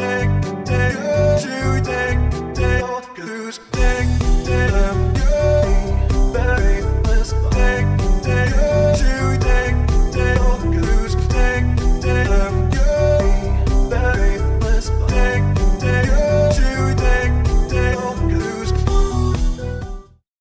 dick, dick, chew dick, dick, goose dick.